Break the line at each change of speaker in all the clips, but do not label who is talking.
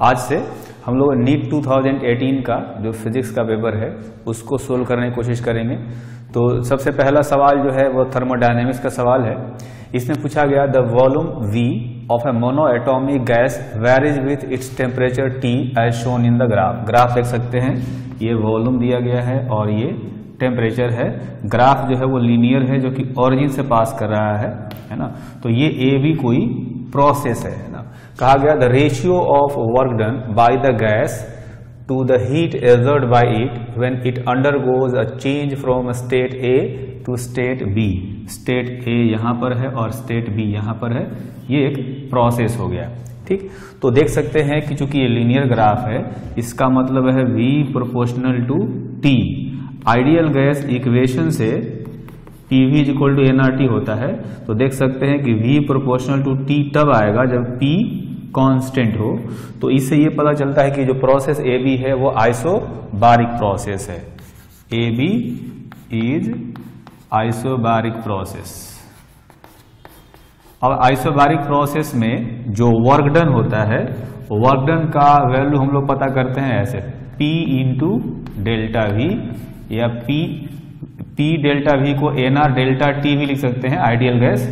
आज से हम लोग नीट 2018 का जो फिजिक्स का पेपर है, उसको सोल्व करने की कोशिश करेंगे। तो सबसे पहला सवाल जो है, वो थर्मोडायनेमिक्स का सवाल है। इसमें पूछा गया the volume V of a mono atomic gas varies with its temperature T as shown in the graph graph देख सकते हैं। ये वॉल्यूम दिया गया है और ये टेम्परेचर है। ग्राफ जो है, वो लीनियर है, जो कि ओरिजिन से पास कर रहा है है ना? तो ये ए भी कोई प्रोसेस है। कहा गया the ratio of work done by the gas to the heat exerted by it when it undergoes a change from state A to state B state A यहाँ पर है और स्टेट बी यहाँ पर है। ये एक प्रोसेस हो गया। ठीक? तो देख सकते हैं कि चूँकि ये लीनियर ग्राफ है, इसका मतलब है V proportional to T ideal gas equation से PV is equal to NRT होता है तो देख सकते हैं कि वी प्रोपोर्शनल टू टी तब आएगा जब पी कांस्टेंट हो। तो इससे ये पता चलता है कि जो प्रोसेस ए बी है, वो आइसोबारिक प्रोसेस है। A B is isobaric process और आइसोबारिक प्रोसेस में जो वर्क डन होता है वर्क डन का वैल्यू हम लोग पता करते हैं ऐसे, P इंटू डेल्टा वी या P P डेल्टा वी को एन आर डेल्टा टी भी लिख सकते हैं आइडियल गैस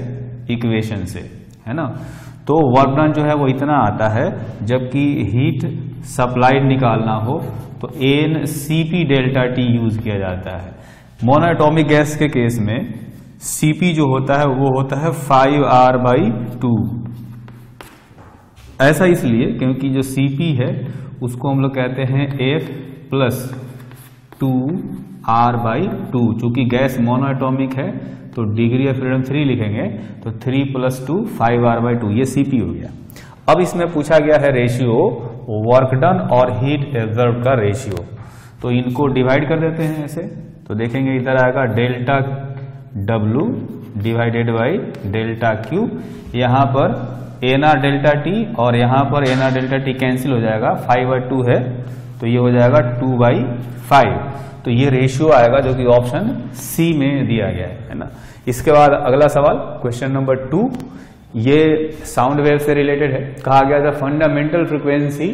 इक्वेशन से, है ना? तो वर्क डन जो है वो इतना आता है, जबकि हीट सप्लाइड निकालना हो तो N CP delta T use किया जाता है। मोनाटोमिक गैस के केस में सीपी जो होता है, वो होता है फाइव आर बाई टू ऐसा इसलिए क्योंकि जो सीपी है, उसको हम लोग कहते हैं F plus two R by two चूँकि गैस मोनोएटॉमिक है तो डिग्री ऑफ़ फ्रीडम थ्री लिखेंगे तो three plus two five R by two ये सीपी हो गया। अब इसमें पूछा गया है रेशियो वर्क डन और हीट एब्जर्व का रेशियो तो इनको डिवाइड कर देते हैं ऐसे तो देखेंगे इधर आएगा delta W divided by delta Q यहाँ पर एन आर डेल्टा टी और यहाँ पर N R delta T cancel हो जाएगा फाइव बाई टू है तो ये हो जाएगा टू बाई फाइव तो ये रेशियो आएगा जो कि ऑप्शन सी में दिया गया है ना? इसके बाद अगला सवाल क्वेश्चन नंबर टू ये साउंड वेव से रिलेटेड है। कहा गया था fundamental frequency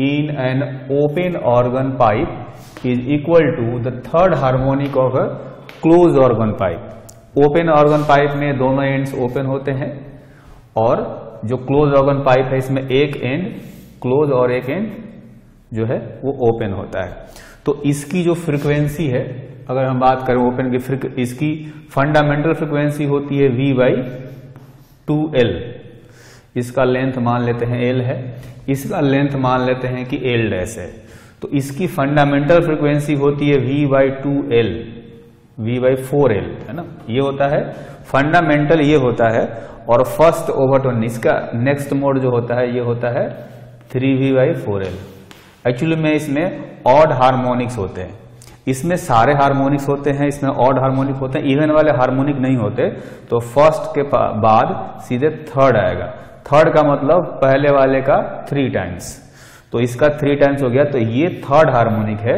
in an open organ pipe is equal to the third harmonic of a close organ pipe open organ pipe में दोनों एंड्स ओपन होते हैं और जो क्लोज ऑर्गन पाइप है, इसमें एक एंड क्लोज और एक एंड जो है, वो ओपन होता है। तो इसकी जो फ्रीक्वेंसी है, अगर हम बात करें ओपन की इसकी फंडामेंटल फ्रीक्वेंसी होती है वी बाई टू एल इसका लेंथ मान लेते हैं एल है। इसका लेंथ मान लेते हैं कि एल डैश है। तो इसकी फंडामेंटल फ्रीक्वेंसी होती है V by two L V by four L है ना? ये होता है। फंडामेंटल ये होता है। और फ़र्स्ट ओवरटोन इसका नेक्स्ट मोड जो होता है, ये होता है three V by four L actually में इसमें ऑड हार्मोनिक्स होते हैं। इसमें सारे हार्मोनिक्स होते हैं, इसमें ऑड हार्मोनिक होते हैं। इवन वाले हार्मोनिक नहीं होते तो फ़र्स्ट के बाद सीधे थर्ड आएगा। थर्ड का मतलब पहले वाले का थ्री टाइम्स तो इसका थ्री टाइम्स हो गया तो ये थर्ड हार्मोनिक है,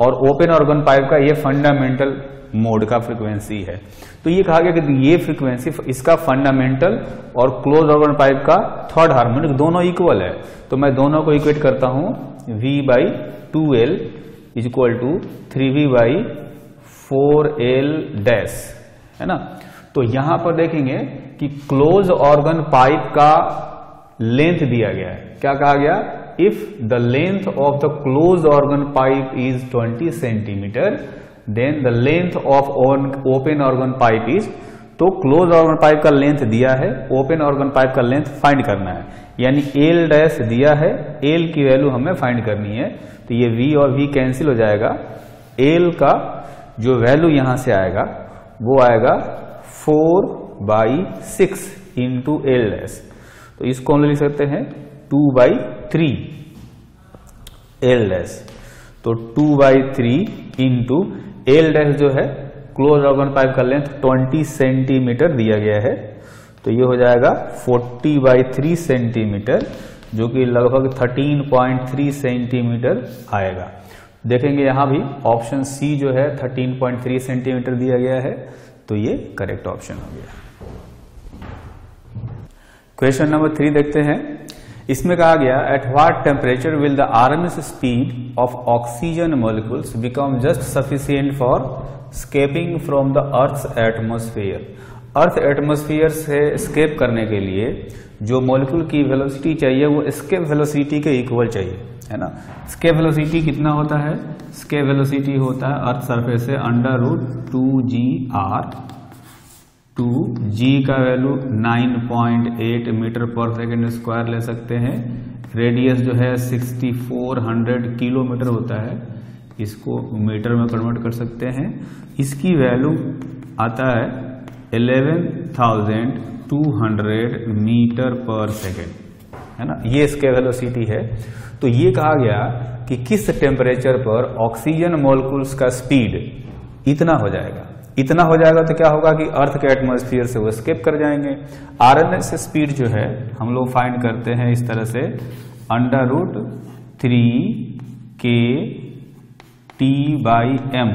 और ओपन ऑर्गन पाइप का ये फंडामेंटल मोड का फ्रीक्वेंसी है। तो ये कहा गया कि ये फ्रीक्वेंसी इसका फंडामेंटल और क्लोज ऑर्गन पाइप का थर्ड हार्मोनिक दोनों इक्वल है। तो मैं दोनों को इक्वेट करता हूँ, v by two L is equal to three V by four L dash है ना? तो यहाँ पर देखेंगे कि क्लोज ऑर्गन पाइप का लेंथ दिया गया है। क्या कहा गया? If the length of the close organ pipe is 20 centimetre then the length of open organ pipe is तो क्लोज ऑर्गन पाइप का लेंथ दिया है ओपन ऑर्गन पाइप का लेंथ फाइंड करना है। यानी एल डैश दिया है एल की वैल्यू हमें फाइंड करनी है तो ये वी और वी कैंसिल हो जाएगा। एल का जो वैल्यू यहाँ से आएगा, वो आएगा four by six into L dash तो इसको हम लिख सकते हैं two by three L dash तो two by three into L dash जो है क्लोज ऑर्गन पाइप का लेंथ 20 सेंटीमीटर दिया गया है। तो ये हो जाएगा 40 बाई थ्री सेंटीमीटर, जो कि लगभग 13.3 सेंटीमीटर आएगा। देखेंगे यहाँ भी ऑप्शन सी जो है 13.3 सेंटीमीटर दिया गया है तो ये करेक्ट ऑप्शन हो गया। क्वेश्चन नंबर थ्री देखते हैं। इसमें कहा गया at what temperature will the RMS speed of oxygen molecules become just sufficient for escaping from the earth atmosphere earth atmosphere से स्केप करने के लिए जो मोलिकुल की वेलोसिटी चाहिए, वो स्केप वेलोसिटी के इक्वल चाहिए, है ना? स्केप वेलोसिटी कितना होता है? स्केप वेलोसिटी होता है अर्थ सरफेस से under root two G R two G का value 9.8 metre per second square ले सकते हैं। रेडियस जो है 6400 किलोमीटर होता है। इसको मीटर में कन्वर्ट कर सकते हैं। इसकी वैल्यू आता है 11,200 मीटर पर सेकेंड। है ना? ये इसके वेलोसिटी है। तो ये कहा गया कि किस टेम्परेचर पर ऑक्सीजन मोलकुल्स का स्पीड इतना हो जाएगा। इतना हो जाएगा तो क्या होगा कि अर्थ के एटमोस्फियर से वो स्केप कर जाएँगे। आरएनएस स्पीड जो है हम लोग फाइंड करते हैं इस तरह से under root three K T by M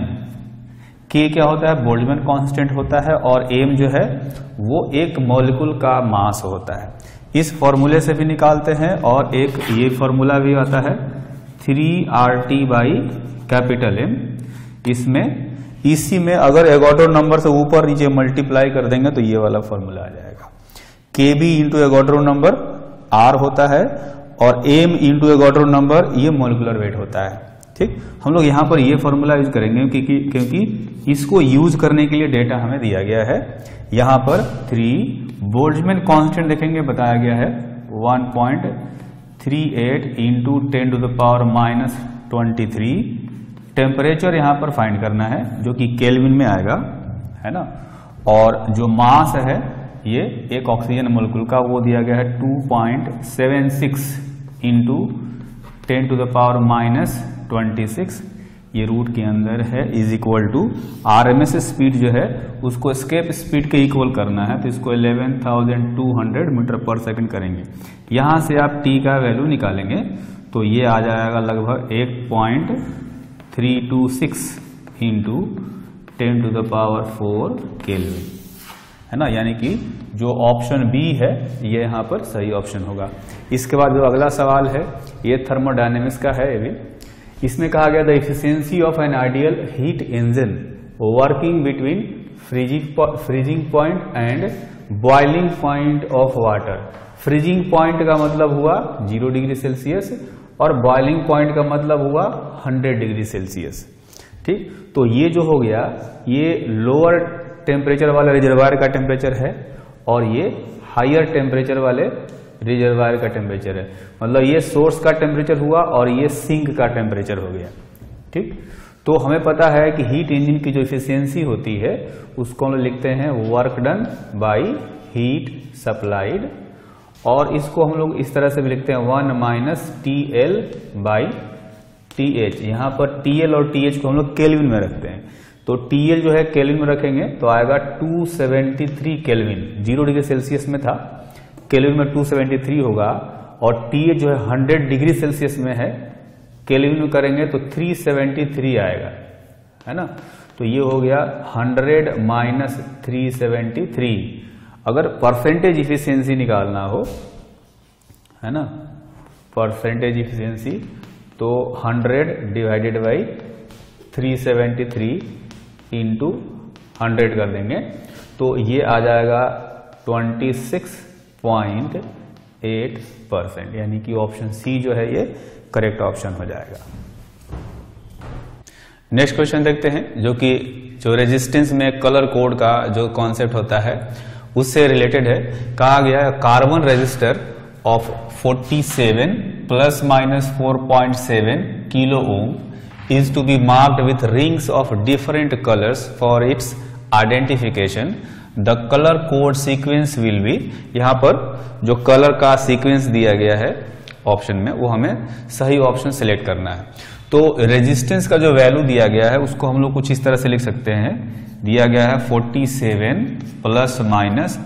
के क्या होता है? बोल्डमैन कांस्टेंट होता है और एम जो है, वो एक मॉलिक्यूल का मास होता है। इस फॉर्मूले से भी निकालते हैं और एक ये फॉर्मूला भी आता है three R T by capital M इसमें, इसी में अगर एगोटो नंबर से ऊपर नीचे मल्टीप्लाई कर देंगे तो ये वाला फॉर्मूला आ जाएगा। K B into Avogadro number R होता है और एम इंटू एगोटो नंबर ये मोलिकुलर वेट होता है। ठीक? हम लोग यहाँ पर ये फॉर्मूला यूज़ करेंगे क्योंकि क्योंकि इसको यूज़ करने के लिए डेटा हमें दिया गया है। यहाँ पर थ्री बोल्टमैन कांस्टेंट देखेंगे, बताया गया है। 1.38 point three eight into ten to the power minus twenty three temperature यहाँ पर फाइंड करना है, जो कि केल्विन में आएगा, है ना? और जो मास है, ये एक ऑक्सीजन मोलिकुल का, वो दिया गया है two point seven six into ten to the power minus twenty six ये रूट के अंदर है is equal to R M S speed जो है उसको स्केप स्पीड के इक्वल करना है तो इसको 11,200 मीटर पर सेकंड करेंगे। यहाँ से आप टी का वैल्यू निकालेंगे तो ये आ जाएगा लगभग एक point three two six into ten to the power four kelvin. है ना? यानी कि जो ऑप्शन बी है ये यहाँ पर सही ऑप्शन होगा। इसके बाद जो अगला सवाल है ये थर्मोडायनेमिक्स का है ये भी। इसमें कहा गया the efficiency of an ideal heat engine working between freezing freezing point and boiling point of water freezing point का मतलब हुआ ज़ीरो डिग्री सेल्सियस और बॉइलिंग पॉइंट का मतलब हुआ 100 डिग्री सेल्सियस ठीक? तो ये जो हो गया, ये लोअर टेम्परेचर वाले रिजर्वायर का टेम्परेचर है और ये हायर टेम्परेचर वाले रिजर्वायर का टेम्परेचर है। मतलब ये सोर्स का टेम्परेचर हुआ और ये सिंक का टेम्परेचर हो गया। ठीक? तो हमें पता है कि हीट इंजन की जो इफिशियंसी होती है, उसको हम लिखते हैं work done by heat supplied और इसको हम लोग इस तरह से भी लिखते हैं one minus T L by T H यहाँ पर टी एल और टी एच को हम लोग केल्विन में रखते हैं। तो टी एल जो है केल्विन में रखेंगे तो आएगा 273 केल्विन ज़ीरो डिग्री सेल्सियस में था। केल्विन में 273 होगा और टी जो है 100 डिग्री सेल्सियस में है, केल्विन में करेंगे तो 373 आएगा, है ना? तो ये हो गया 100 माइनस थ्री अगर परसेंटेज इफिशियंसी निकालना हो, है ना? परसेंटेज इफिशियंसी तो 100 divided by 373 seventy three into hundred कर देंगे। तो ये आ जाएगा 26.8 परसेंट यानी कि ऑप्शन सी जो है ये करेक्ट ऑप्शन हो जाएगा। नेक्स्ट क्वेश्चन देखते हैं, जो कि, जो रेजिस्टेंस में कलर कोड का जो कॉन्सेप्ट होता है, उससे रिलेटेड है। कहा गया carbon resistor of 47 plus minus 4.7 kilo ohm is to be marked with rings of different colours for its identification the colour code sequence will be यहाँ पर जो कलर का सीक्वेंस दिया गया है ऑप्शन में, वो हमें सही ऑप्शन सिलेक्ट करना है। तो रेजिस्टेंस का जो वैल्यू दिया गया है, उसको हम लोग कुछ इस तरह से लिख सकते हैं। दिया गया है 47 प्लस माइनस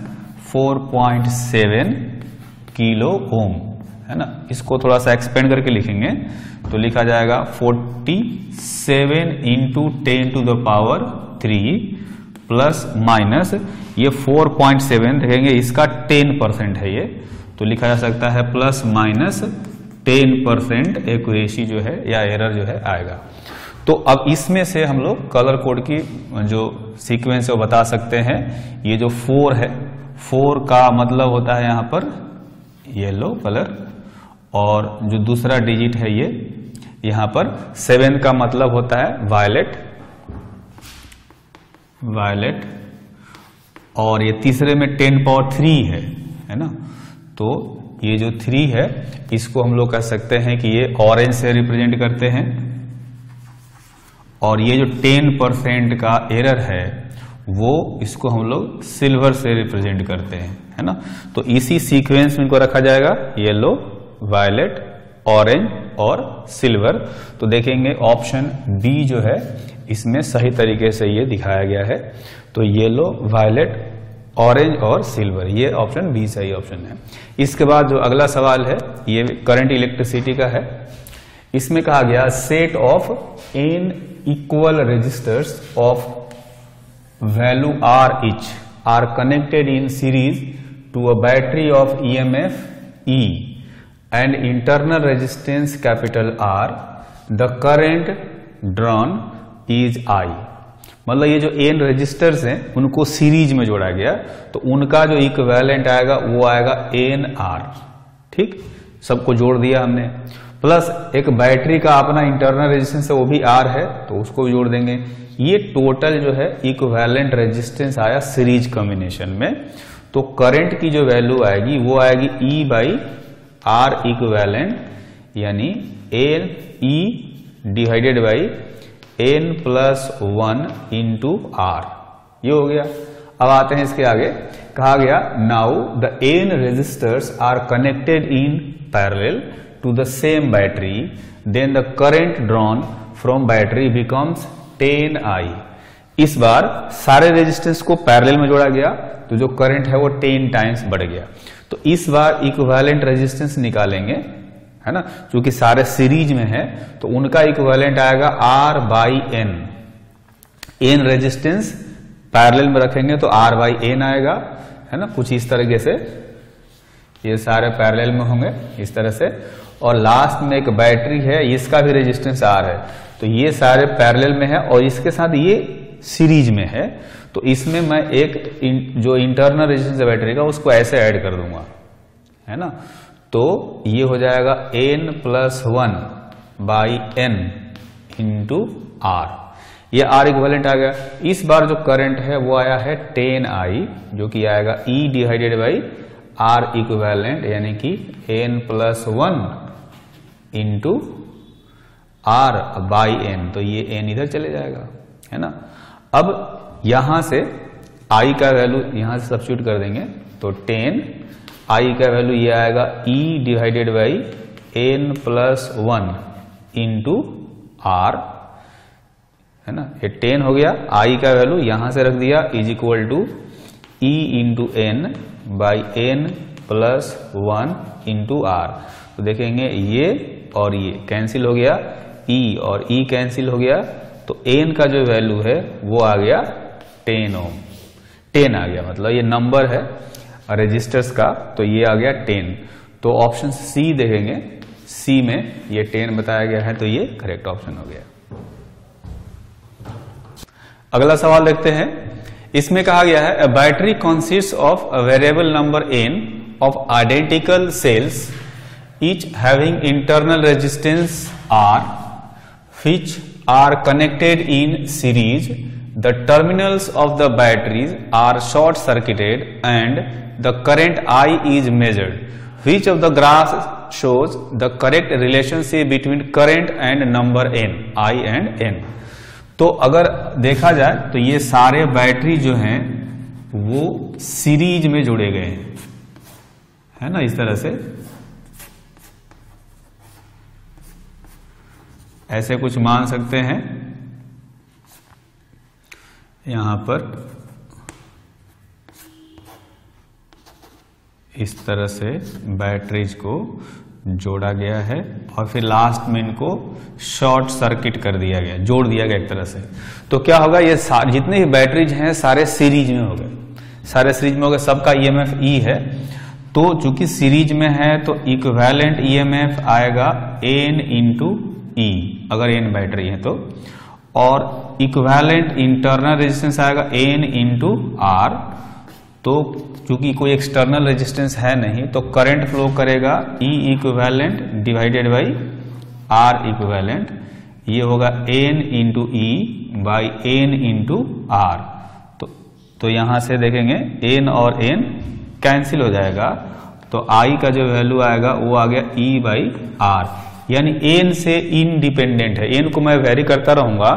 4.7 किलो ओम, है ना? इसको थोड़ा सा एक्सपेंड करके लिखेंगे। तो लिखा जाएगा 47 seven into ten to the power 3 plus minus ये 4.7 देखेंगे इसका 10 परसेंट है ये। तो लिखा जा सकता है plus minus ten percent accuracy जो है, या एरर जो है, आएगा। तो अब इसमें से हम लोग कलर कोड की जो सीक्वेंस है, वो बता सकते हैं। ये जो फोर है फोर का मतलब होता है यहाँ पर येलो कलर और जो दूसरा डिजिट है ये, यहाँ पर सेवन का मतलब होता है वायलेट वायलेट और ये तीसरे में टेन पावर थ्री है है ना? तो ये जो थ्री है, इसको हम लोग कह सकते हैं कि ये ऑरेंज से रिप्रेजेंट करते हैं और ये जो टेन परसेंट का एरर है, वो इसको हम लोग सिल्वर से रिप्रेजेंट करते हैं, है ना? तो इसी सीक्वेंस में इनको रखा जाएगा येलो वायलेट ऑरेंज और सिल्वर तो देखेंगे ऑप्शन बी जो है इसमें सही तरीके से ये दिखाया गया है। तो येलो वायलेट ऑरेंज और सिल्वर ये ऑप्शन बी सही ऑप्शन है। इसके बाद जो अगला सवाल है, ये करंट इलेक्ट्रिसिटी का है। इसमें कहा गया set of N equal resistors of value R each are connected in series to a battery of EMF E and internal resistance capital R the current drawn is I मतलब ये जो N registers हैं, उनको series में जोड़ा गया तो उनका जो इक्वेलेंट आएगा, वो आएगा एन आर ठीक? सबको जोड़ दिया हमने। प्लस एक बैटरी का अपना इंटरनल रेजिस्टेंस है, वो भी आर है तो उसको भी जोड़ देंगे। ये टोटल जो है इक्वेलेंट रेजिस्टेंस आया सीरीज़ कॉम्बिनेशन में। तो करंट की जो वैल्यू आएगी, वो आएगी ई बाई आर इक्वेलेंट यानी N E divided by N plus one into R ये हो गया। अब आते हैं इसके आगे। कहा गया now the N resistors are connected in parallel to the same battery then the current drawn from battery becomes ten I इस बार सारे रेजिस्टेंस को पैरेलल में जोड़ा गया। तो जो करंट है वो टेन टाइम्स बढ़ गया। तो इस बार इक्वेलेंट रेजिस्टेंस निकालेंगे। है ना? क्योंकि सारे सीरीज़ में है तो उनका इक्वेलेंट आएगा R by N N resistance parallel में रखेंगे तो आर बाई एन आएगा, है ना? कुछ इस तरीके से। ये सारे पैरेलल में होंगे, इस तरह से। और लास्ट में एक बैटरी है, इसका भी रेजिस्टेंस आर है। तो ये सारे पैरेलल में है और इसके साथ ये सीरीज़ में है। तो इसमें मैं एक जो इंटरनल रेजिस्टेंस बैटरी का, उसको ऐसे ऐड कर दूँगा, है ना? तो ये हो जाएगा N plus one by N into R. ये आर इक्वलेंट आ गया। इस बार जो करंट है वो आया है टेन आई, जो कि आएगा E divided by R equivalent, यानी कि N plus one into R by N. तो ये एन इधर चले जाएगा, है ना? अब यहाँ से आई का वैल्यू यहाँ से सब्सिट्यूट कर देंगे तो टेन आई का वैल्यू ये आएगा E divided by N plus one into R है ना? ये टेन हो गया। आई का वैल्यू यहाँ से रख दिया is equal to E into N by N plus one into R तो देखेंगे ये और ये कैंसिल हो गया ई e और ई e कैंसिल हो गया। तो एन का जो वैल्यू है, वो आ गया टेन ओम टेन आ गया मतलब ये नंबर है। रजिस्टर्स का तो ये आ गया टेन तो ऑप्शन सी देखेंगे. सी में ये टेन बताया गया है तो ये करेक्ट ऑप्शन हो गया. अगला सवाल देखते हैं. इसमें कहा गया है battery consist of variable number N of identical cells each having internal resistance R which are connected in series the terminals of the batteries are short circuited and the current I is measured. Which of the graphs shows the correct relationship between current and number n, I and n. तो अगर देखा जाए तो ये सारे battery जो हैं वो सीरीज़ में जुड़े गए हैं है ना इस तरह से ऐसे कुछ मान सकते हैं यहाँ पर इस तरह से बैटरीज को जोड़ा गया है और फिर लास्ट में इनको शॉर्ट सर्किट कर दिया गया, जोड़ दिया गया एक तरह से। तो क्या होगा, ये जितने भी बैटरीज हैं, सारे सीरीज़ में हो गए। सारे सीरीज़ में हो गए, सबका ईएमएफ ई e है। तो चूँकि सीरीज़ में है तो इक्वेलेंट ईएमएफ आएगा एन इंटू ई अगर एन बैटरी है तो। और इक्वेलेंट इंटरनल रेजिस्टेंस आएगा एन इंटू आर तो चूँकि कोई एक्सटर्नल रेजिस्टेंस है नहीं तो करंट फ्लो करेगा E equivalent divided by R equivalent ये होगा N into E by N into R तो तो यहाँ से देखेंगे एन और एन कैंसिल हो जाएगा। तो आई का जो वैल्यू आएगा वो आ गया ई बाई आर यानी एन से इनडिपेंडेंट है। एन को मैं वेरी करता रहूँगा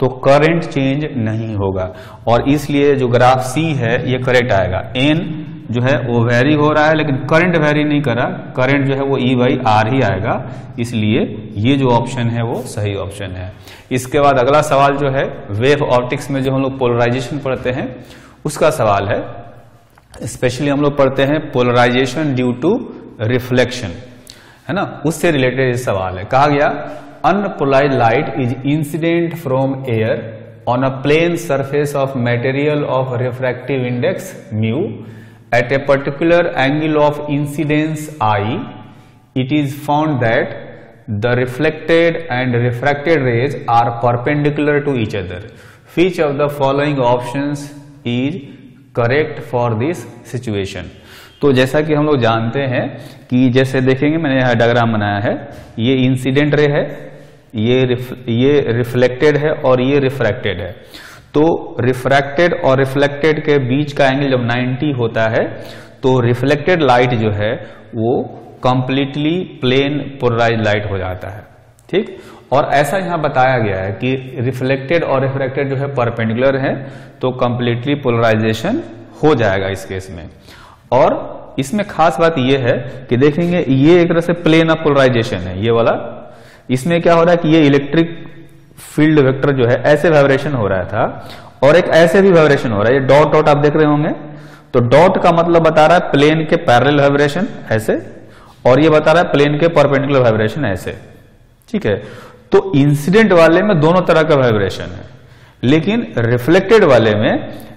तो करंट चेंज नहीं होगा। और इसलिए जो ग्राफ सी है, ये करेक्ट आएगा। एन जो है, वो वेरी हो रहा है, लेकिन करंट वेरी नहीं करा। करंट जो है, वो ई बाई आर ही आएगा। इसलिए ये जो ऑप्शन है, वो सही ऑप्शन है। इसके बाद अगला सवाल जो है वेव ऑप्टिक्स में जो हम लोग पोलराइजेशन पढ़ते हैं, उसका सवाल है। स्पेशली हम लोग पढ़ते हैं पोलराइजेशन ड्यू टू रिफ्लेक्शन है ना? उससे रिलेटेड सवाल है। कहा गया unpolarised light is incident from air on a plane surface of material of refractive index mu at a particular angle of incidence I it is found that the reflected and refracted rays are perpendicular to each other which of the following option is correct for this situation तो जैसा कि हम लोग जानते हैं कि जैसे देखेंगे मैंने यहाँ डायग्राम बनाया है ये इंसिडेंट रे है ये रिफ, ये रिफ्लेक्टेड है और ये रिफ्रैक्टेड है। तो रिफ्रैक्टेड और रिफ्लेक्टेड के बीच का एंगल जब 90 होता है तो रिफ्लेक्टेड लाइट जो है वो कंप्लीटली प्लेन पोलराइज लाइट हो जाता है। ठीक? और ऐसा यहाँ बताया गया है कि रिफ्लेक्टेड और रिफ्रैक्टेड जो है परपेंडिकुलर है तो कंप्लीटली पोलराइजेशन हो जाएगा इस केस में। और इसमें खास बात यह है कि देखेंगे ये एक तरह से प्लेन ऑफ़ पोलराइजेशन है, ये वाला। इसमें क्या हो रहा है कि ये इलेक्ट्रिक फ़ील्ड वेक्टर जो है, ऐसे वाइब्रेशन हो रहा था और एक ऐसे भी वाइब्रेशन हो रहा है, ये डॉट डॉट आप देख रहे होंगे। तो डॉट का मतलब बता रहा है प्लेन के पैरेलल वाइब्रेशन ऐसे और ये बता रहा है प्लेन के परपेंडिकुलर वाइब्रेशन ऐसे। ठीक है? तो इंसिडेंट वाले में दोनों तरह का वाइब्रेशन है, लेकिन रिफ्लेक्टेड वाले में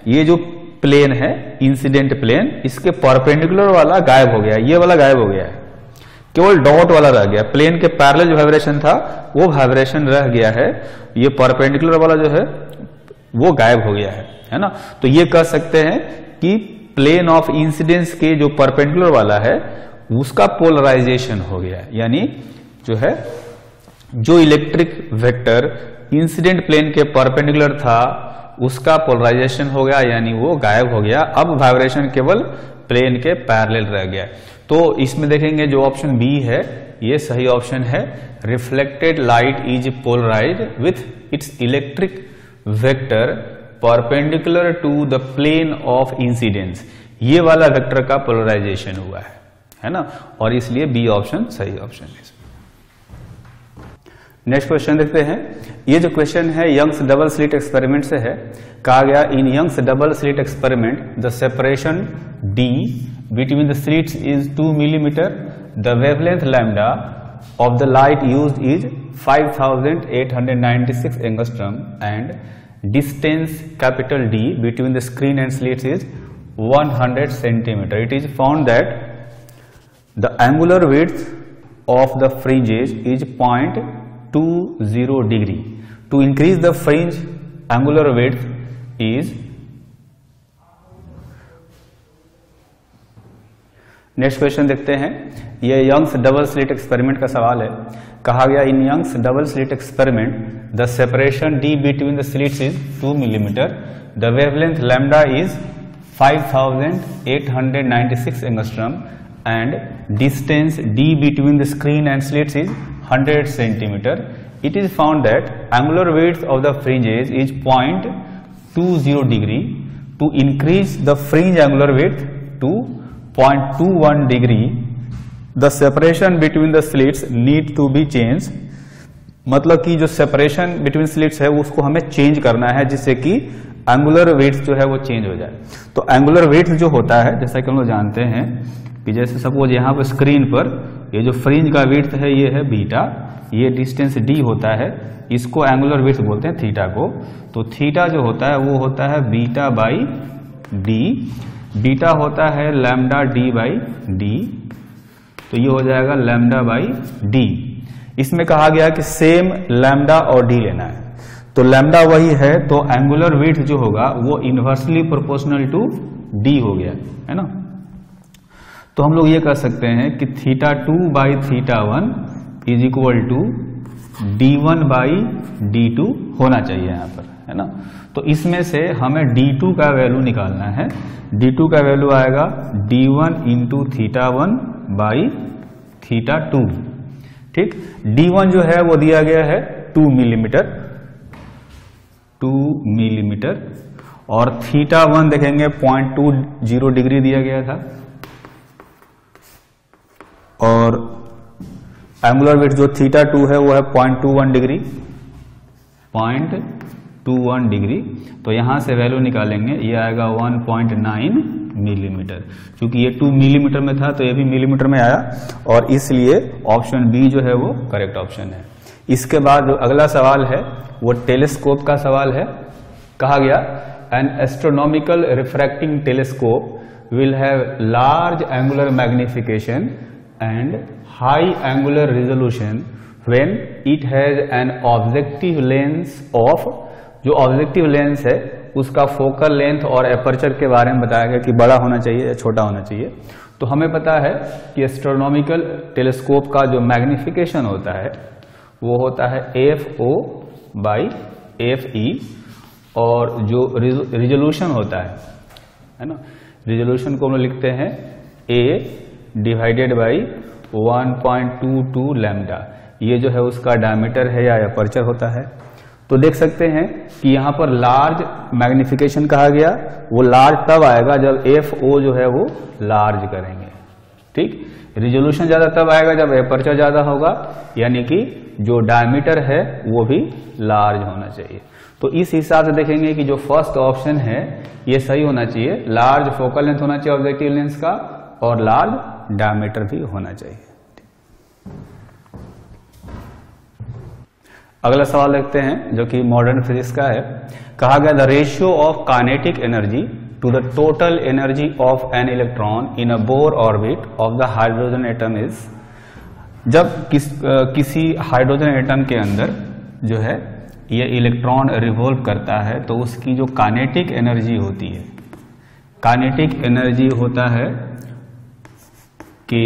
ये जो प्लेन है इंसिडेंट प्लेन इसके परपेंडिकुलर वाला गायब हो गया, ये वाला गायब हो गया है। केवल डॉट वाला रह गया प्लेन के पैरेलल जो वाइब्रेशन था, वो वाइब्रेशन रह गया है। ये परपेंडिकुलर वाला जो है, वो गायब हो गया है है ना? तो ये कह सकते हैं कि प्लेन ऑफ़ इंसिडेंस के जो परपेंडिकुलर वाला है, उसका पोलराइजेशन हो गया यानी जो है, जो इलेक्ट्रिक वेक्टर इंसिडेंट प्लेन के परपेंडिकुलर था उसका पोलराइजेशन हो गया, यानी वो गायब हो गया। अब वाइब्रेशन केवल प्लेन के पैरेलल रह गया। तो इसमें देखेंगे जो ऑप्शन बी है, ये सही ऑप्शन है। Reflected light is polarised with its electric vector perpendicular to the plane of incidence ये वाला वेक्टर का पोलराइजेशन हुआ है है ना? और इसलिए बी ऑप्शन सही ऑप्शन है। नेक्स्ट क्वेश्चन देखते हैं। ये जो क्वेश्चन है यंग्स डबल स्लिट एक्सपेरिमेंट से है। कहा गया in Young's double slit experiment the separation D between the slits is two millimetre the wavelength lambda of the light use is 5896 angstrom and distance capital D between the screen and slits is 100 centimetre it is found that the angular width of the fringes is point 20 degree. To increase the fringe, angular width is next question देखते हैं यह Young's double slit experiment का सवाल है कहा गया in Young's double slit experiment the separation D between the slits is 2 millimetre the wavelength lambda is 5896 angstrom and distance d between the screen and slits is 100 centimeter. It is found that angular width of the fringes is 0.20 degree. To increase the fringe angular width to 0.21 degree, the separation between the slits need to be changed. मतलब कि जो separation between slits है उसको हमें change करना है जिससे कि एंगुलर वेट जो है वो चेंज हो जाए तो एंगुलर वेट जो होता है जैसा कि हम लोग जानते हैं कि जैसे सपोज़ यहाँ पर स्क्रीन पर ये जो फ्रिंज का विर्थ है, ये है बीटा ये डिस्टेंस डी होता है, इसको एंगुलर विर्थ बोलते हैं थीटा को। तो थीटा जो होता है, वो होता है बीटा बाई डी बीटा होता है लैम्डा डी बाई डी तो ये हो जाएगा लैम्डा बाई डी इसमें कहा गया कि सेम लैम्डा और डी लेना है। तो लैम्डा वही है तो एंगुलर वेट जो होगा, वो इन्वर्सली प्रोपोर्शनल टू डी हो गया, है ना? तो हम लोग ये कर सकते हैं कि theta two by theta one is equal to D one by D two होना चाहिए यहाँ पर, है ना? तो इसमें से हमें डी टू का वैल्यू निकालना है। डी टू का वैल्यू आएगा D one into theta one by theta two. ठीक? डी वन जो है वो दिया गया है टू मिलीमीटर। Two millimetre. और थीटा वन देखेंगे पॉइंट टू ज़ीरो डिग्री दिया गया था। और एंगुलर वेट जो थीटा टू है, वो है point two one degree point two one degree तो यहाँ से वैल्यू निकालेंगे, ये आएगा 1.9 मिलीमीटर क्योंकि ये 2 मिलीमीटर में था तो ये भी मिलीमीटर में आया। और इसलिए ऑप्शन बी जो है, वो करेक्ट ऑप्शन है। इसके बाद जो अगला सवाल है, वो टेलीस्कोप का सवाल है। कहा गया an astronomical refracting telescope will have large angular magnification and high angular resolution when it has an objective lens of, जो ऑब्जेक्टिव लेंस है, उसका फोकल लेंथ और एपर्चर के बारे में बताया गया कि बड़ा होना चाहिए या छोटा होना चाहिए। तो हमें पता है कि एस्ट्रोनॉमिकल टेलीस्कोप का जो मैग्निफिकेशन होता है, वो होता है F O by F E और जो रिजोल्यूशन होता है है ना? रिजोल्यूशन को हम लिखते हैं ए डिवाइडेड बाई 1.22 लैम्डा ये जो है उसका डायमीटर है या अपर्चर होता है। तो देख सकते हैं कि यहाँ पर लार्ज मैग्निफिकेशन कहा गया। वो लार्ज तब आएगा जब एफ़ ओ जो है वो लार्ज करेंगे। ठीक? रिजोल्यूशन ज़्यादा तब आएगा जब एपर्चर ज़्यादा होगा। यानी कि जो डायमीटर है वो भी लार्ज होना चाहिए। तो इस हिसाब से देखेंगे कि जो फ़र्स्ट ऑप्शन है, ये सही होना चाहिए। लार्ज फोकल लेंथ होना चाहिए ऑब्जेक्टिव लेंस का और लार्ज डायमीटर भी होना चाहिए। अगला सवाल देखते हैं जो कि मॉडर्न फिजिक्स का है। कहा गया the ratio of kinetic energy to the total energy of an electron in a Bohr orbit of the hydrogen atom is जब किस आ, किसी हाइड्रोजन एटम के अंदर जो है ये इलेक्ट्रॉन रिवॉल्व करता है तो उसकी जो कानेटिक एनर्जी होती है कानेटिक एनर्जी होता है K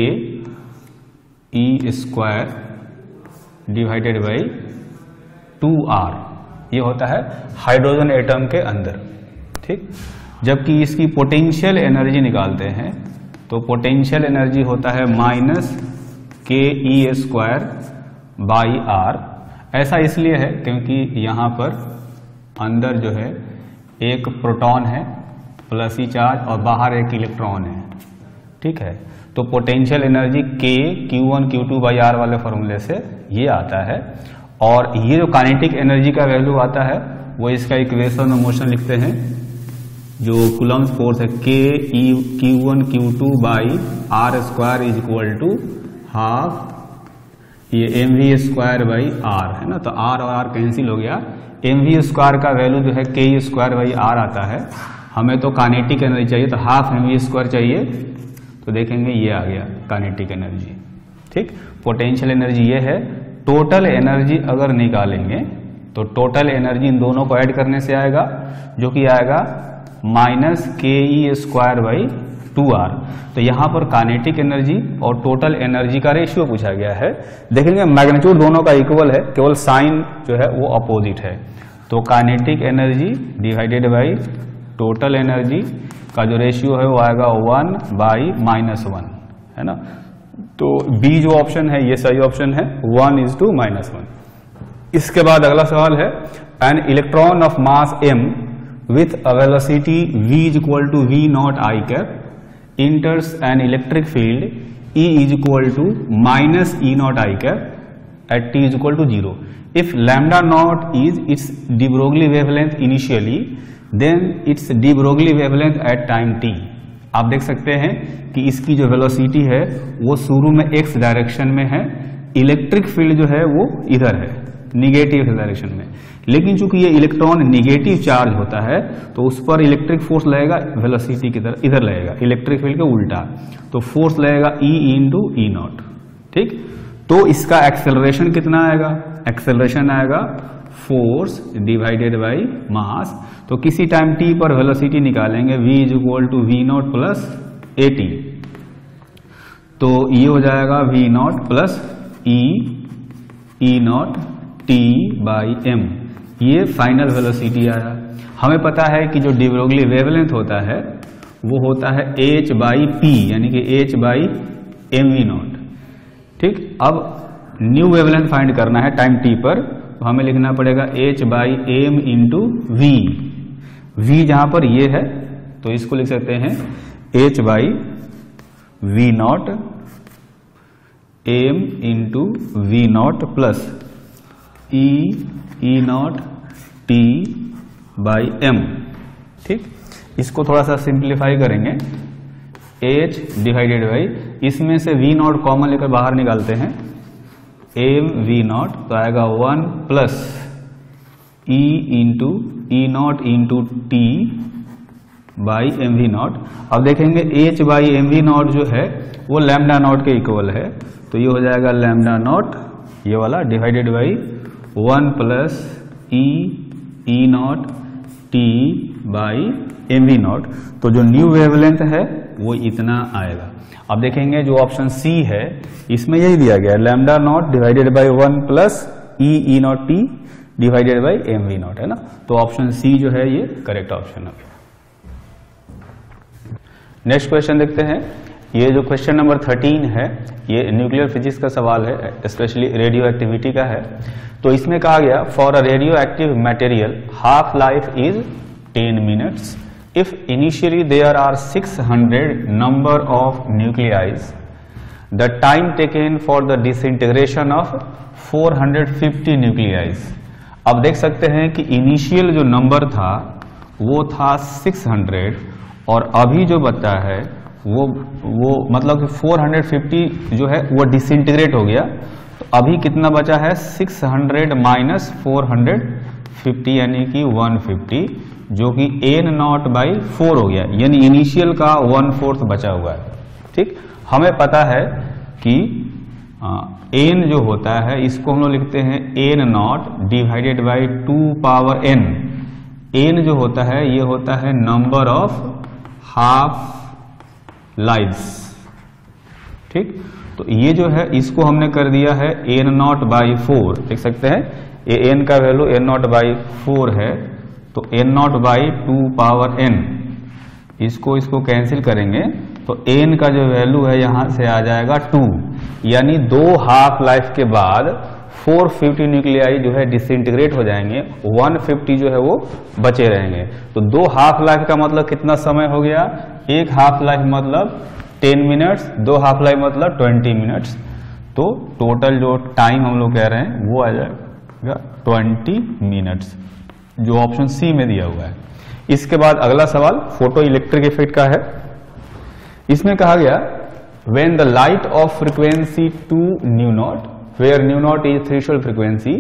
E squared divided by two R ये होता है हाइड्रोजन एटम के अंदर, ठीक? जबकि इसकी पोटेंशियल एनर्जी निकालते हैं तो पोटेंशियल एनर्जी होता है minus K E square by are ऐसा इसलिए है क्योंकि यहाँ पर अंदर जो है एक प्रोटॉन है प्लस ई चार्ज और बाहर एक इलेक्ट्रॉन है, ठीक है? तो potential energy K Q one Q two by R वाले फॉर्मूले से ये आता है। और ये जो काइनेटिक एनर्जी का वैल्यू आता है, वो इसका इक्वेशन में मोशन लिखते हैं, जो कुलम्स फोर्स है K E Q one Q two by R squared is equal to half ये M V squared by R है ना? तो आर और आर कैंसिल हो गया। एम वी स्क्वायर का वैल्यू जो है के स्क्वायर बाई आर आता है। हमें तो कानेटिक एनर्जी चाहिए तो हाफ़ एम वी स्क्वायर चाहिए। तो देखेंगे ये आ गया कानेटिक एनर्जी। ठीक? पोटेंशियल एनर्जी ये है, टोटल एनर्जी अगर निकालेंगे तो टोटल एनर्जी इन दोनों को ऐड करने से आएगा, जो कि आएगा minus K E squared by two R. तो यहाँ पर कानेटिक एनर्जी और टोटल एनर्जी का रेशियो पूछा गया है। देखेंगे, मैग्नीट्यूड दोनों का इक्वल है, केवल साइन जो है वो अपोजिट है। तो kinetic energy divided by total energy का जो रेशियो है वो आएगा वन बाई माइनस वन है ना? तो बी जो ऑप्शन है, ये सही ऑप्शन है one is to minus one इसके बाद अगला सवाल है an electron of mass M with a velocity v is equal to V not I cap enters an electric field E is equal to minus E not I cap at T is equal to zero if lambda not is its de Broglie wavelength initially then its de Broglie wavelength at time T आप देख सकते हैं कि इसकी जो velocity है, वो शुरू में एक्स डायरेक्शन में है इलेक्ट्रिक फ़ील्ड जो है, वो इधर है निगेटिव डायरेक्शन में। लेकिन चूँकि ये इलेक्ट्रॉन निगेटिव चार्ज होता है तो उस पर इलेक्ट्रिक फोर्स लगेगा वेलोसिटी की तरह इधर लगेगा इलेक्ट्रिक फ़ील्ड के उल्टा। तो फोर्स लगेगा ई इंटू ई नॉट ठीक? तो इसका एक्सेलरेशन कितना आएगा? एक्सेलरेशन आएगा फोर्स डिवाइडेड बाई मास तो किसी टाइम टी पर वेलोसिटी निकालेंगे, v is equal to V not plus A T तो ये हो जाएगा V not plus E E not T by M ये फाइनल वेलोसिटी आया हमें पता है कि जो डिब्रोगली वेवलेंथ होता है, वो होता है h बाई पी यानी कि h by M V not ठीक? अब न्यू वेवलेंथ फाइंड करना है टाइम t पर। तो हमें लिखना पड़ेगा h by M into V V जहाँ पर ये है तो इसको लिख सकते हैं H by V not M into V not plus E E not T by M ठीक? इसको थोड़ा सा सिंप्लीफाई करेंगे। H डिवाइडेड बाई इसमें से v नॉट कॉमन लेकर बाहर निकालते हैं। एम वी नॉट तो आएगा one plus E into E not into T by M V not अब देखेंगे H by M V not जो है, वो लैमडा नॉट के इक्वल है। तो ये हो जाएगा लैमडा नॉट ये वाला divided by one plus E E not T by M V not तो जो न्यू वेवलेंथ है, वो इतना आएगा। अब देखेंगे जो ऑप्शन सी है, इसमें यही दिया गया lambda not divided by one plus E E not T divided by M V not है ना? तो ऑप्शन सी जो है, ये करेक्ट ऑप्शन है। नेक्स्ट क्वेश्चन देखते हैं। ये जो क्वेश्चन नंबर थर्टीन है, ये न्यूक्लियर फिजिक्स का सवाल है स्पेशली रेडियो एक्टिविटी का है। तो इसमें कहा गया for a radioactive material half life is ten minutes if initially there are 600 number of nuclei the time taken for the disintegration of 450 nuclei अब देख सकते हैं कि इनिशियल जो नंबर था वो था 600 और अभी जो बचा है वो वो मतलब कि 450 जो है वो डिसइंटीग्रेट हो गया तो अभी कितना बचा है 600 हंड्रेड माइनस फोर यानी कि 150 जो कि एन नॉट बाई फोर हो गया। यानी इनिशियल का वन फोर्थ बचा हुआ है। ठीक? हमें पता है कि एन जो होता है, इसको हम लोग लिखते हैं N not divided by two power N N जो होता है, ये होता है नंबर ऑफ़ हाफ़ लाइव्स ठीक? तो ये जो है, इसको हमने कर दिया है एन नॉट बाई फोर देख सकते हैं? ये एन का value N not by four है तो N not by two power N इसको इसको कैंसिल करेंगे तो एन का जो वैल्यू है यहाँ से आ जाएगा टू यानी दो हाफ़ लाइफ के बाद 450 न्यूक्लियाई जो है डिसइंटीग्रेट हो जाएँगे 150 जो है वो बचे रहेंगे। तो दो हाफ़ लाइफ का मतलब कितना समय हो गया? एक हाफ़ लाइफ मतलब 10 मिनट्स दो हाफ़ लाइफ मतलब 20 मिनट्स तो टोटल जो टाइम हम लोग कह रहे हैं, वो आ जाएगा 20 मिनट्स, जो ऑप्शन सी में दिया हुआ है। इसके बाद अगला सवाल, फ़ोटो इलेक्ट्रिक इफ़ेक्ट का है। इसमें कहा गया when the light of frequency two nu not where nu not is threshold frequency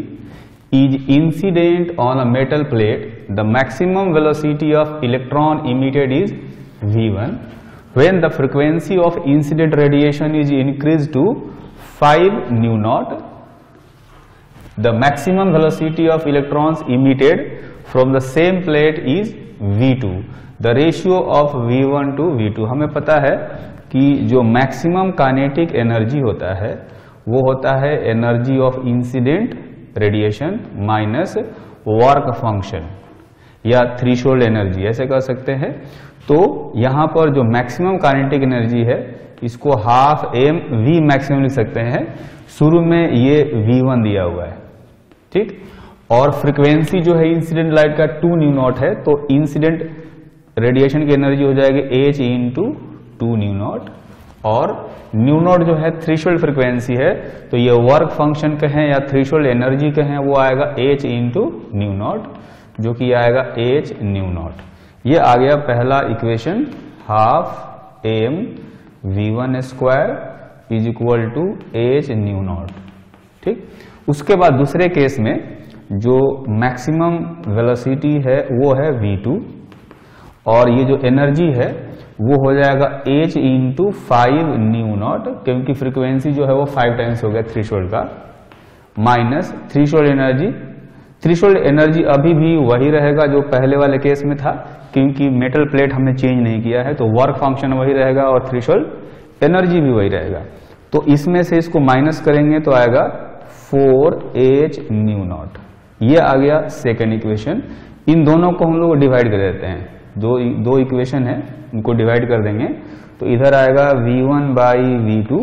is incident on a metal plate the maximum velocity of electron emitted is V one when the frequency of incident radiation is increase to five nu not the maximum velocity of electrons emitted from the same plate is V2 the ratio of V1 to V2 हमें पता है कि जो maximum kinetic energy होता है, वो होता है energy of incident radiation minus work function या थ्रीशोल्ड एनर्जी ऐसे कह सकते हैं। तो यहाँ पर जो मैक्सिमम कानेटिक एनर्जी है, इसको हाफ़ एम वी मैक्सिमम लिख सकते हैं। शुरू में ये वी वन दिया हुआ है। ठीक? और फ्रीक्वेंसी जो है इंसिडेंट लाइट का टू न्यू नॉट है तो इंसिडेंट रेडिएशन की एनर्जी हो जाएगी H into two nu not और न्यू नॉट जो है थ्रीशोल्ड फ्रीक्वेंसी है तो ये वर्क फ़ंक्शन कहें या थ्रीशोल्ड एनर्जी कहें, वो आएगा एच इंटू न्यू नॉट जो कि आएगा एच न्यू नॉट ये आ गया पहला equation half M V one squared is equal to H nu not ठीक? उसके बाद दूसरे केस में जो मैक्सिमम वेलोसिटी है, वो है v2 और ये जो एनर्जी है, वो हो जाएगा h into five nu not क्योंकि फ्रीक्वेंसी जो है वो फाइव टाइम्स हो गया थ्री का। Minus three energy three energy अभी भी वही रहेगा जो पहले वाले केस में था, क्योंकि मेटल प्लेट हमने चेंज नहीं किया है तो वर्क फ़ंक्शन वही रहेगा और थ्री एनर्जी भी वही रहेगा। तो इसमें से इसको माइनस करेंगे तो आएगा फोर एच न्यू नॉट। ये आ गया सेकेंड इक्वेशन इन दोनों को हम लोग डिवाइड कर देते हैं। दो दो इक्वेशन है, उनको डिवाइड कर देंगे। तो इधर आएगा v1 one by V two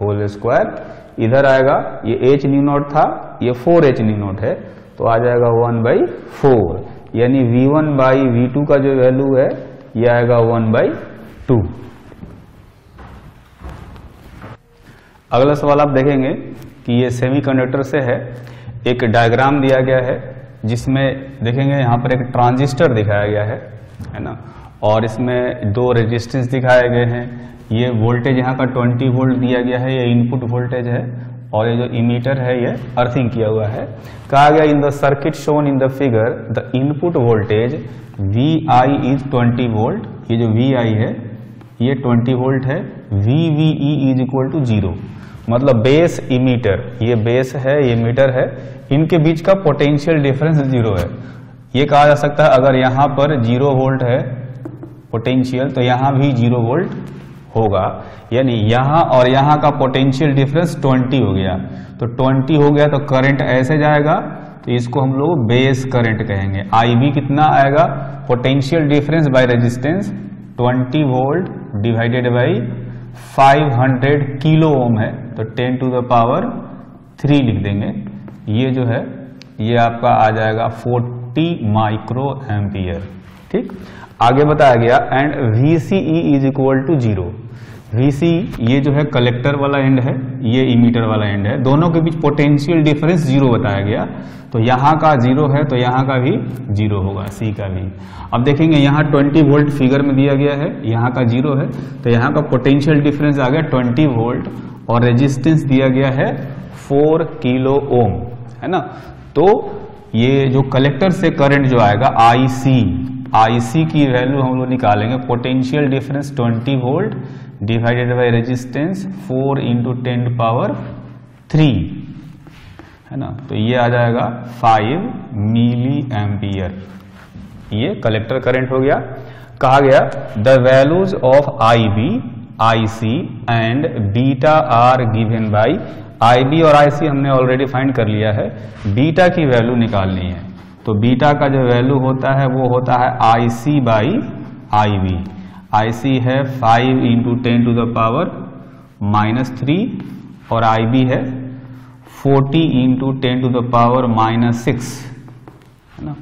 whole squared इधर आएगा, ये h न्यू नॉट था, ये 4h न्यू नॉट है। तो आ जाएगा 1 बाई फोर यानी v1 वन बाई वी का जो वैल्यू है, ये आएगा 1 बाई टू अगला सवाल आप देखेंगे। कि ये सेमीकंडक्टर से है। एक डायग्राम दिया गया है, जिसमें देखेंगे यहाँ पर एक ट्रांजिस्टर दिखाया गया है है ना? और इसमें दो रेजिस्टेंस दिखाए गए हैं। ये वोल्टेज यहाँ का 20 वोल्ट दिया गया है, ये इनपुट वोल्टेज है, और ये जो इमीटर है, ये अर्थिंग किया हुआ है। कहा गया in the circuit shown in the figure the input voltage V I is 20 volt ये जो वी आई है, ये 20 वोल्ट है V V E is equal to zero मतलब बेस इमीटर ये बेस है, ये मीटर है, इनके बीच का पोटेंशियल डिफरेंस ज़ीरो है। ये कहा जा सकता है, अगर यहाँ पर ज़ीरो वोल्ट है पोटेंशियल तो यहाँ भी ज़ीरो वोल्ट होगा। यानी यहाँ और यहाँ का पोटेंशियल डिफरेंस 20 हो गया। तो 20 हो गया तो करंट ऐसे जाएगा तो इसको हम लोग बेस करंट कहेंगे। आई भी कितना आएगा? Potential difference by resistance 20 volt divided by 500 kilo ohm है। तो 10 टू द पावर 3 लिख देंगे। ये जो है, ये आपका आ जाएगा 40 माइक्रो एम्पियर। ठीक? आगे बताया गया, and VCE is equal to zero VC ये जो है कलेक्टर वाला एंड है, ये इमीटर वाला एंड है। दोनों के बीच पोटेंशियल डिफरेंस ज़ीरो बताया गया। तो यहाँ का ज़ीरो है तो यहाँ का भी ज़ीरो होगा सी का भी। अब देखेंगे, यहाँ 20 वोल्ट फिगर में दिया गया है, यहाँ का ज़ीरो है तो यहाँ का पोटेंशियल डिफरेंस आ गया 20 वोल्ट। और रेजिस्टेंस दिया गया है 4 किलो ओम है ना? तो ये जो कलेक्टर से करंट जो आएगा आईसी आईसी की वैल्यू हम लोग निकालेंगे potential difference 20 volt divided by resistance 4 into ten power 3 है ना? तो ये आ जाएगा 5 मिली एम्पियर ये कलेक्टर करंट हो गया। कहा गया the values of I B I C and beta are given by I B और आई सी हमने ऑलरेडी फाइंड कर लिया है। बीटा की वैल्यू निकालनी है। तो बीटा का जो वैल्यू होता है, वो होता है आई सी by I B I C है five into ten to the power minus three और आई बी है forty into ten to the power minus six है ना?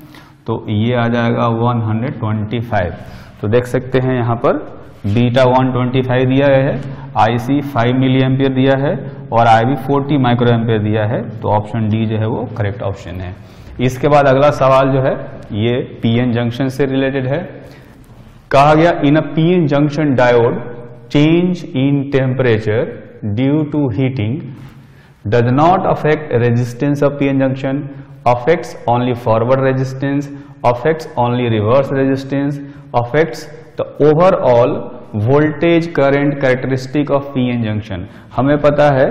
तो ये आ जाएगा वन हंड्रेड ट्वेंटी फाइव तो देख सकते हैं यहाँ पर बीटा वन ट्वेंटी फाइव दिया गया है आई सी फाइव मिली एम्पियर दिया है और I B forty micro ampere दिया है तो ऑप्शन डी जो है वो करेक्ट ऑप्शन है। इसके बाद अगला सवाल जो है, ये पीएन जंक्शन से रिलेटेड है। कहा गया in a PN junction diode change in temperature due to heating does not affect resistance of PN junction affects only forward resistance affects only reverse resistance affects the overall voltage current characteristic of PN junction हमें पता है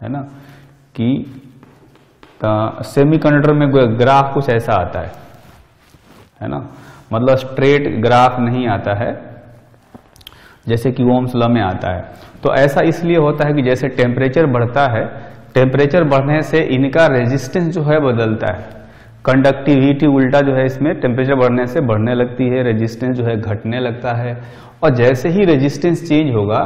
है ना, कि semiconductor में graph कुछ ऐसा आता है है ना मतलब स्ट्रेट ग्राफ नहीं आता है, जैसे कि ओम्स लॉ में आता है। तो ऐसा इसलिए होता है कि जैसे टेम्परेचर बढ़ता है टेम्परेचर बढ़ने से इनका रेजिस्टेंस जो है बदलता है। कंडक्टिविटी उल्टा जो है इसमें टेम्परेचर बढ़ने से बढ़ने लगती है रेजिस्टेंस जो है घटने लगता है। और जैसे ही रेजिस्टेंस चेंज होगा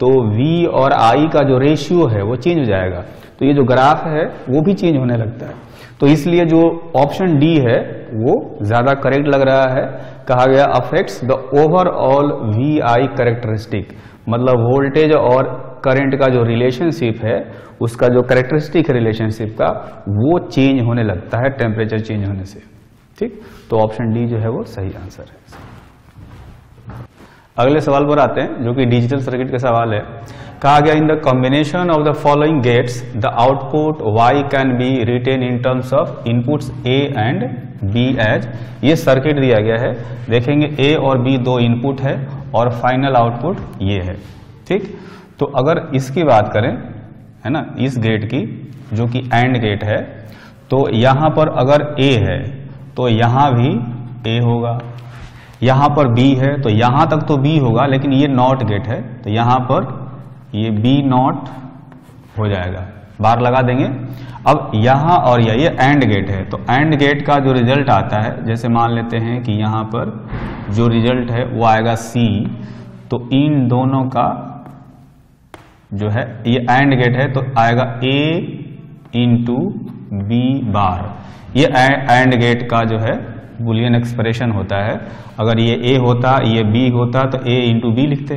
तो V और I का जो रेशियो है, वो चेंज हो जाएगा। तो ये जो ग्राफ है, वो भी चेंज होने लगता है। तो इसलिए जो ऑप्शन डी है, वो ज़्यादा करेक्ट लग रहा है। कहा गया affects the overall V I characteristic मतलब वोल्टेज और करंट का जो रिलेशनशिप है, उसका जो करेक्टरिस्टिक रिलेशनशिप का, वो चेंज होने लगता है टेम्परेचर चेंज होने से। ठीक? तो ऑप्शन डी जो है वो सही आंसर है। अगले सवाल पर आते हैं, जो कि डिजिटल सर्किट का सवाल है। कहा गया in the combination of the following gates the output Y can be written in terms of inputs A and B as ये सर्किट दिया गया है। देखेंगे ए और बी दो इनपुट है और फाइनल आउटपुट ये है। ठीक? तो अगर इसकी बात करें, है ना, इस गेट की, जो कि एंड गेट है तो यहाँ पर अगर ए है तो यहाँ भी ए होगा। यहाँ पर बी है तो यहाँ तक तो बी होगा, लेकिन ये नॉट गेट है तो यहाँ पर ये बी नॉट हो जाएगा। बार लगा देंगे। अब यहाँ और यह ये एंड गेट है तो एंड गेट का जो रिज़ल्ट आता है, जैसे मान लेते हैं कि यहाँ पर जो रिज़ल्ट है, वो आएगा सी तो इन दोनों का जो है, ये एंड गेट है तो आएगा A इंटू बी बार ये एंड गेट का जो है बुलियन एक्सप्रेशन होता है। अगर ये ए होता, ये बी होता तो ए इंटू बी लिखते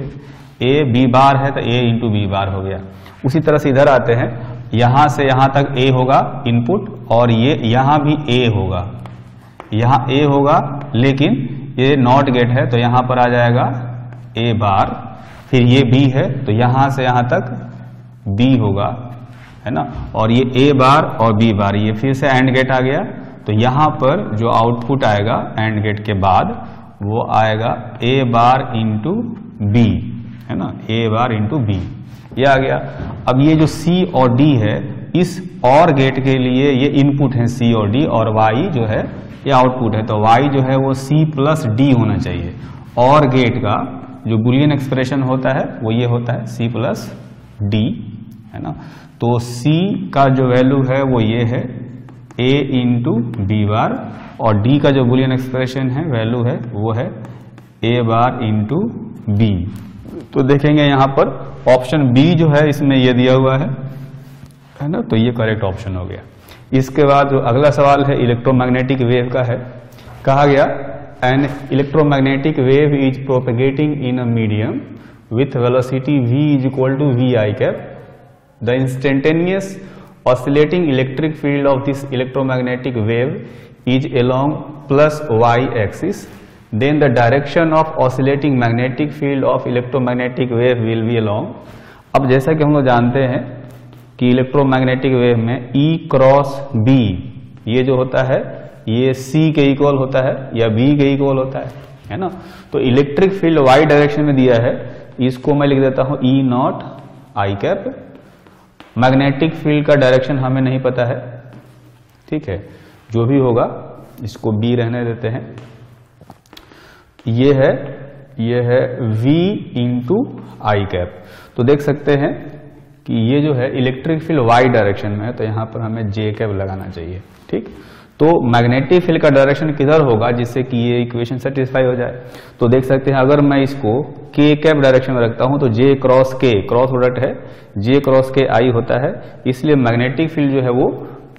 ए बी बार है तो ए इंटू बी बार हो गया। उसी तरह से इधर आते हैं। यहाँ से यहाँ तक ए होगा इनपुट और ये यहाँ भी ए होगा। यहाँ ए होगा, लेकिन ये नॉट गेट है तो यहाँ पर आ जाएगा ए बार फिर ये बी है तो यहाँ से यहाँ तक बी होगा, है ना? और ये ए बार और बी बार, ये फिर से एंड गेट आ गया। तो यहाँ पर जो आउटपुट आएगा एंड गेट के बाद, वो आएगा ए बार इंटू बी है ना? ए बार इंटू बी ये आ गया। अब ये जो सी और डी है, इस और गेट के लिए ये इनपुट है सी और डी और वाई जो है, ये आउटपुट है। तो वाई जो है, वो सी प्लस डी होना चाहिए। और गेट का जो बुलियन एक्सप्रेशन होता है, वो ये होता है सी प्लस डी है ना? तो सी का जो वैल्यू है, वो ये है ए इंटू बी बार और डी का जो बुलियन एक्सप्रेशन है वैल्यू है, वो है ए बार इंटू बी तो देखेंगे यहाँ पर ऑप्शन बी जो है, इसमें ये दिया हुआ है है ना? तो ये करेक्ट ऑप्शन हो गया। इसके बाद जो अगला सवाल है इलेक्ट्रोमैग्नेटिक वेव का है। कहा गया an electromagnetic wave is propagating in a medium with velocity v equal to V I cap the instantaneous oscillating electric field of this electromagnetic wave is along plus y axis then the direction of oscillating magnetic field of electromagnetic wave will be along अब जैसा कि हम लोग जानते हैं कि electromagnetic wave में E cross B ये जो होता है ये C के इक्वल होता है या B के इक्वल होता है है ना? तो इलेक्ट्रिक फ़ील्ड y डायरेक्शन में दिया है, इसको मैं लिख देता हूँ E not I cap magnetic field का डायरेक्शन हमें नहीं पता है, ठीक है? जो भी होगा, इसको बी रहने देते हैं। ये है ये है v इंटू आई कैप तो देख सकते हैं कि ये जो है इलेक्ट्रिक फ़ील्ड y डायरेक्शन में है तो यहाँ पर हमें जे कैप लगाना चाहिए, ठीक? तो मैग्नेटिक फ़ील्ड का डायरेक्शन किधर होगा जिससे कि ये इक्वेशन सेटिस्फाई हो जाए? तो देख सकते हैं, अगर मैं इसको के कैप डायरेक्शन में रखता हूँ तो J cross K cross product है जे क्रॉस के आई होता है, इसलिए मैग्नेटिक फ़ील्ड जो है वो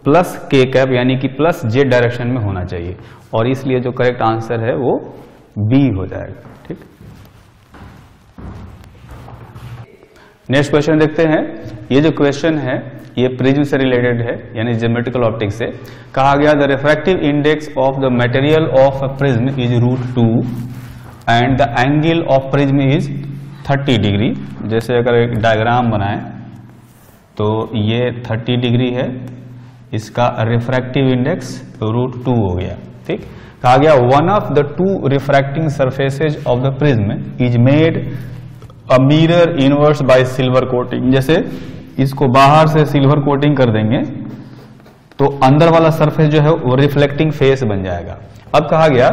प्लस के कैप यानी कि प्लस जे डायरेक्शन में होना चाहिए। और इसलिए जो करेक्ट आंसर है वो बी हो जाएगा। नेक्स्ट क्वेश्चन देखते हैं। ये जो क्वेश्चन है, ये प्रिज्म से रिलेटेड है, यानी ज्योमेट्रिकल ऑप्टिक्स से। कहा गया the refractive index of the material of a prism is root two and the angle of prism is 30 degree जैसे अगर एक डायग्राम बनाए तो ये 30 डिग्री है। इसका रिफ्रैक्टिव इंडेक्स रूट टू हो गया। ठीक? कहा गया one of the two refracting surfaces of the prism is made a mirror inverse by silver coating जैसे इसको बाहर से सिल्वर कोटिंग कर देंगे तो अंदर वाला सरफेस जो है वो रिफ्लेक्टिंग फेस बन जाएगा। अब कहा गया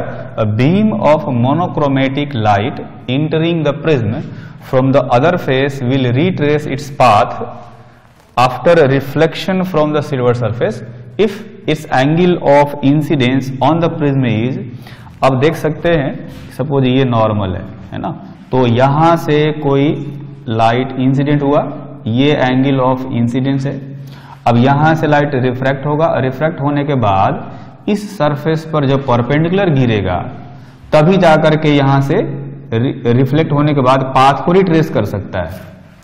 beam of monochromatic light entering the prism from the other face will retrace its path after reflection from the silver surface if its angle of incidence on the prism is अब देख सकते हैं suppose ये normal है है ना? तो यहाँ से कोई लाइट इंसिडेंट हुआ। ये एंगल ऑफ़ इंसिडेंस है। अब यहाँ से लाइट रिफ्रैक्ट होगा। रिफ्रैक्ट होने के बाद इस सरफेस पर जब परपेंडिकुलर गिरेगा, तभी जाकर के यहाँ से रिफ्लेक्ट होने के बाद पाथ को रिट्रेस कर सकता है।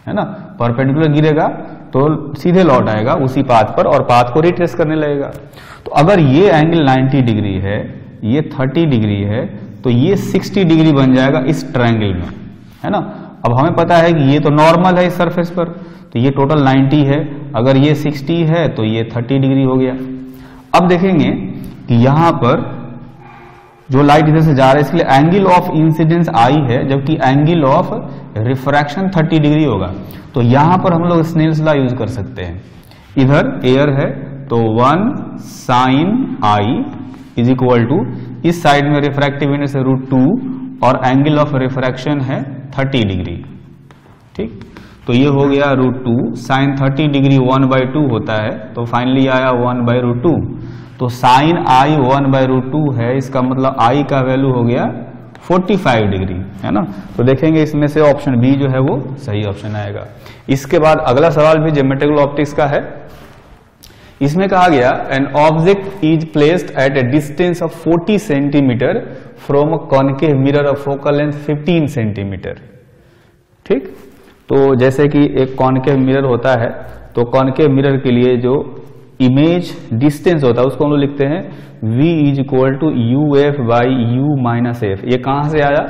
है ना? परपेंडिकुलर गिरेगा तो सीधे लौट आएगा उसी पाथ पर और पाथ को रिट्रेस करने लगेगा। तो अगर ये एंगल 90 डिग्री है, ये 30 डिग्री है तो ये 60 डिग्री बन जाएगा इस ट्रायंगल में, है ना? अब हमें पता है कि ये तो नॉर्मल है इस सरफेस पर तो ये टोटल 90 है। अगर ये 60 है तो ये 30 डिग्री हो गया। अब देखेंगे कि यहाँ पर जो लाइट इधर से जा रहा है, इसलिए एंगल ऑफ़ इंसिडेंस आई है, जबकि एंगल ऑफ़ रिफ्रैक्शन 30 डिग्री होगा। तो यहाँ पर हम लोग स्नेल्स ला यूज़ कर सकते हैं। इधर एयर है तो one sine I is equal to इस साइड में रिफ्रैक्टिव इंडेक्स है रूट टू और एंगल ऑफ़ रिफ्रैक्शन है 30 डिग्री ठीक? तो ये हो गया root two sine thirty degree one by two होता है तो फाइनली आया वन बाई रूट टू तो sine I one by root two है, इसका मतलब आई का वैल्यू हो गया 45 डिग्री है ना? तो देखेंगे इसमें से ऑप्शन बी जो है वो सही ऑप्शन आएगा। इसके बाद अगला सवाल भी ज्योमेट्रिकल ऑप्टिक्स का है। इसमें कहा गया an object is placed at a distance of 40 centimetre from a concave mirror of focal length 15 centimetre ठीक? तो जैसे कि एक कॉनकेव मिरर होता है तो कॉनकेव मिरर के लिए जो इमेज डिस्टेंस होता है, उसको हम लोग लिखते हैं, v is equal to U F by U minus F ये कहाँ से आया?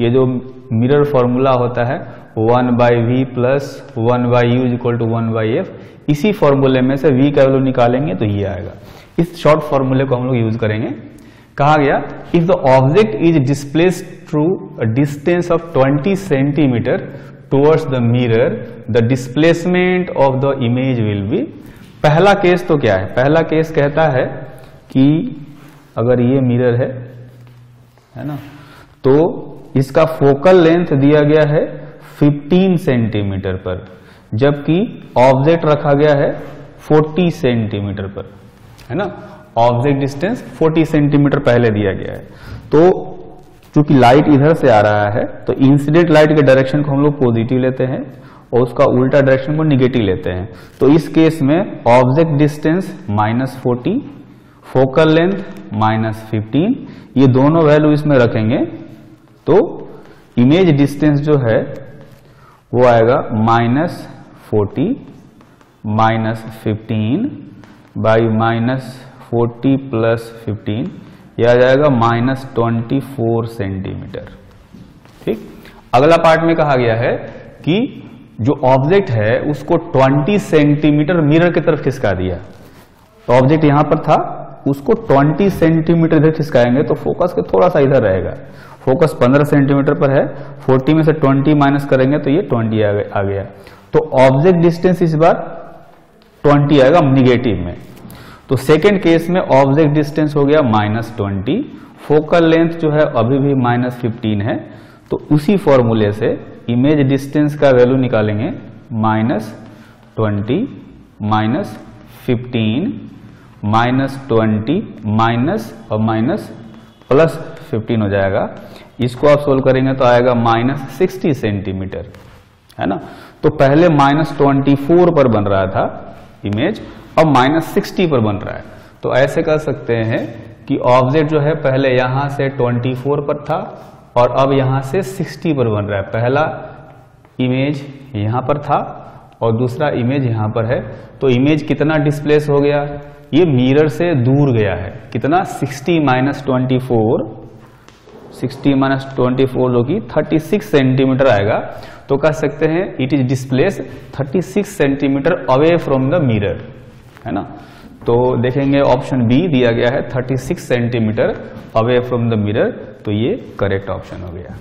ये जो मिरर फॉर्मूला होता है one by V plus one by U equal to one by F, इसी फॉर्मूले में से v का वैल्यू निकालेंगे तो ये आएगा। इस शॉर्ट फॉर्मूले को हम लोग यूज़ करेंगे। कहा गया if the object is displace through distance of 20 centimetre towards the mirror the displacement of the image will be पहला केस तो क्या है? पहला केस कहता है कि अगर ये मिरर है है ना? तो इसका फोकल लेंथ दिया गया है 15 सेंटीमीटर पर, जबकि ऑब्जेक्ट रखा गया है 40 सेंटीमीटर पर, है ना? ऑब्जेक्ट डिस्टेंस 40 सेंटीमीटर पहले दिया गया है। तो चूँकि लाइट इधर से आ रहा है तो इंसिडेंट लाइट के डायरेक्शन को हम लोग पॉजिटिव लेते हैं और उसका उल्टा डायरेक्शन को निगेटिव लेते हैं। तो इस केस में object distance minus forty focal length minus fifteen ये दोनों वैल्यू इसमें रखेंगे। तो इमेज डिस्टेंस जो है वो आएगा minus forty minus fifteen by minus forty plus fifteen यह आ जाएगा माइनस ट्वेंटी फोर सेंटीमीटर ठीक? अगला पार्ट में कहा गया है कि जो ऑब्जेक्ट है, उसको 20 सेंटीमीटर मिरर की तरफ़ खिसका दिया। तो ऑब्जेक्ट यहाँ पर था, उसको 20 सेंटीमीटर इधर खिसकाएँगे तो फोकस के थोड़ा सा इधर रहेगा। फोकस 15 सेंटीमीटर पर है 40 में से 20 माइनस करेंगे तो ये 20 आ गया तो ऑब्जेक्ट डिस्टेंस इस बार 20 आएगा निगेटिव में। तो सेकेंड केस में ऑब्जेक्ट डिस्टेंस हो गया माइनस ट्वेंटी, फोकल लेंथ जो है अभी भी माइनस फिफ्टीन है। तो उसी फॉर्मूले से इमेज डिस्टेंस का वैल्यू निकालेंगे, minus twenty, minus fifteen, minus twenty, minus और माइनस प्लस फिफ्टीन हो जाएगा। इसको आप सोल्व करेंगे तो आएगा माइनस सिक्सटी सेंटीमीटर है ना? तो पहले माइनस ट्वेंटी फोर पर बन रहा था इमेज अब माइनस सिक्सटी पर बन रहा है। तो ऐसे कर सकते हैं कि ऑब्जेक्ट जो है पहले यहाँ से 24 पर था और अब यहाँ से 60 पर बन रहा है। पहला इमेज यहाँ पर था और दूसरा इमेज यहाँ पर है। तो इमेज कितना डिस्प्लेस हो गया? ये मिरर से दूर गया है। कितना? 60 minus twenty four sixty minus twenty four जो कि 36 सेंटीमीटर आएगा तो कह सकते हैं it is displace 36 centimetre away from the mirror है ना? तो देखेंगे ऑप्शन बी दिया गया है 36 centimetre away from the mirror तो ये करेक्ट ऑप्शन हो गया।